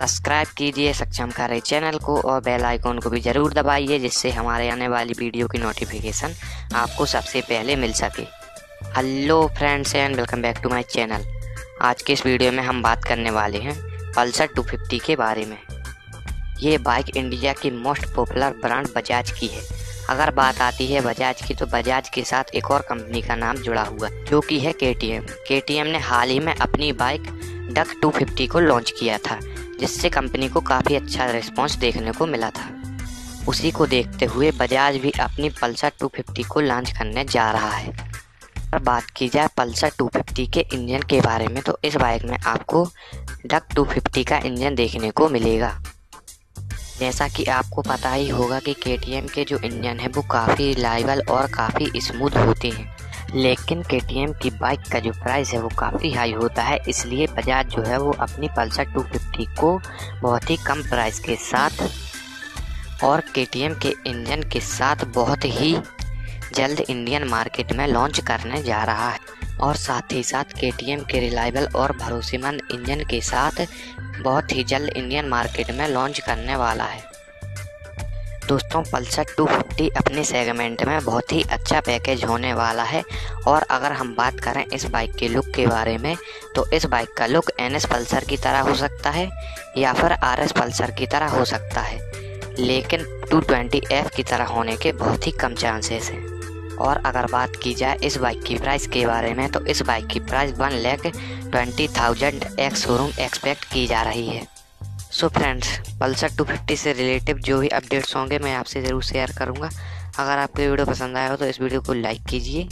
Subscribe कीजिए सक्षम करें चैनल को और बेल आइकॉन को भी ज़रूर दबाइए, जिससे हमारे आने वाली वीडियो की नोटिफिकेशन आपको सबसे पहले मिल सके। Hello friends and welcome back to my channel आज के इस वीडियो में हम बात करने वाले हैं पल्सर 250 के बारे में। ये बाइक इंडिया की मोस्ट पॉपुलर ब्रांड बजाज की है। अगर बात आती है बजाज की तो बजाज के साथ एक और कंपनी का नाम जुड़ा हुआ, जो कि है के टी ने हाल ही में अपनी बाइक डक 250 को लॉन्च किया था। जिससे कंपनी को काफ़ी अच्छा रिस्पॉन्स देखने को मिला था। उसी को देखते हुए बजाज भी अपनी पल्सर 250 को लॉन्च करने जा रहा है। अगर बात की जाए पल्सर 250 के इंजन के बारे में तो इस बाइक में आपको डक 250 का इंजन देखने को मिलेगा। जैसा कि आपको पता ही होगा कि के के जो इंजन है, वो काफ़ी रिलायबल और काफ़ी स्मूथ होते हैं। लेकिन के की बाइक का जो प्राइस है वो काफ़ी हाई होता है, इसलिए बजाज जो है वो अपनी पल्सर 250 को बहुत ही कम प्राइस के साथ और के के इंजन के साथ बहुत ही जल्द इंडियन मार्केट में लॉन्च करने जा रहा है। और साथ ही साथ के के रिलायबल और भरोसेमंद इंजन के साथ बहुत ही जल्द इंडियन मार्केट में लॉन्च करने वाला है। दोस्तों, पल्सर 250 अपने सेगमेंट में बहुत ही अच्छा पैकेज होने वाला है। और अगर हम बात करें इस बाइक के लुक के बारे में तो इस बाइक का लुक एन एस पल्सर की तरह हो सकता है, या फिर आर एस पल्सर की तरह हो सकता है। लेकिन 220 एफ़ की तरह होने के बहुत ही कम चांसेस हैं। और अगर बात की जाए इस बाइक की प्राइस के बारे में तो इस बाइक की price one lakh twenty thousand ex showroom expect की जा रही है। सो फ्रेंड्स पल्सर 250 से रिलेटिव जो भी अपडेट्स होंगे, मैं आपसे ज़रूर शेयर करूँगा। अगर आपको वीडियो पसंद आया हो तो इस वीडियो को लाइक कीजिए।